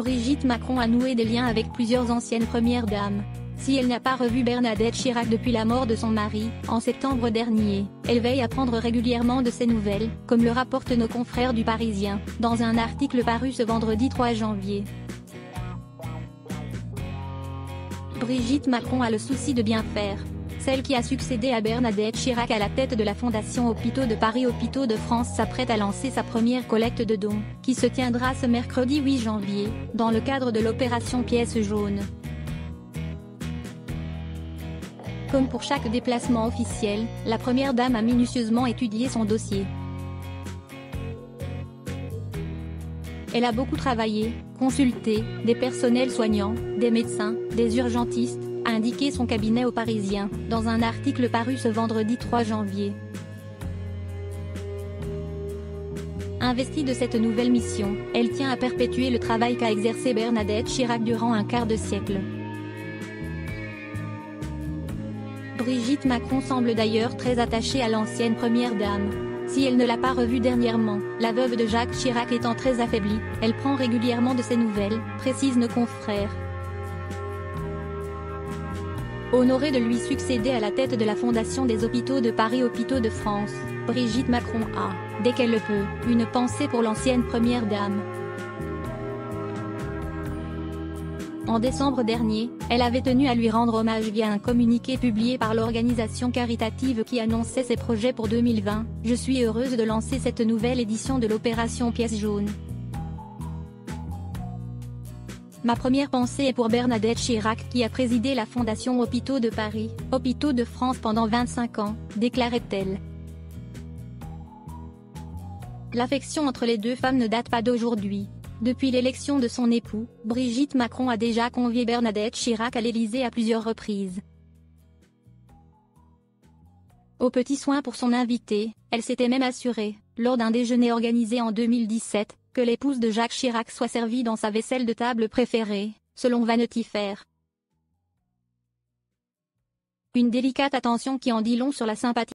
Brigitte Macron a noué des liens avec plusieurs anciennes premières dames. Si elle n'a pas revu Bernadette Chirac depuis la mort de son mari, en septembre dernier, elle veille à prendre régulièrement de ses nouvelles, comme le rapportent nos confrères du Parisien, dans un article paru ce vendredi 3 janvier. Brigitte Macron a le souci de bien faire. Celle qui a succédé à Bernadette Chirac à la tête de la Fondation Hôpitaux de Paris Hôpitaux de France s'apprête à lancer sa première collecte de dons, qui se tiendra ce mercredi 8 janvier, dans le cadre de l'opération Pièce jaune. Comme pour chaque déplacement officiel, la première dame a minutieusement étudié son dossier. Elle a beaucoup travaillé, consulté, des personnels soignants, des médecins, des urgentistes, indiqué son cabinet aux Parisiens, dans un article paru ce vendredi 3 janvier. Investie de cette nouvelle mission, elle tient à perpétuer le travail qu'a exercé Bernadette Chirac durant un quart de siècle. Brigitte Macron semble d'ailleurs très attachée à l'ancienne première dame. Si elle ne l'a pas revue dernièrement, la veuve de Jacques Chirac étant très affaiblie, elle prend régulièrement de ses nouvelles, précise nos confrères. Honorée de lui succéder à la tête de la Fondation des Hôpitaux de Paris Hôpitaux de France, Brigitte Macron a, dès qu'elle le peut, une pensée pour l'ancienne Première Dame. En décembre dernier, elle avait tenu à lui rendre hommage via un communiqué publié par l'organisation caritative qui annonçait ses projets pour 2020. Je suis heureuse de lancer cette nouvelle édition de l'opération Pièce jaune. Ma première pensée est pour Bernadette Chirac qui a présidé la Fondation Hôpitaux de Paris, Hôpitaux de France pendant 25 ans, déclarait-elle. L'affection entre les deux femmes ne date pas d'aujourd'hui. Depuis l'élection de son époux, Brigitte Macron a déjà convié Bernadette Chirac à l'Élysée à plusieurs reprises. Au petit soin pour son invité, elle s'était même assurée, lors d'un déjeuner organisé en 2017, que l'épouse de Jacques Chirac soit servie dans sa vaisselle de table préférée, selon Vanity Fair. Une délicate attention qui en dit long sur la sympathie.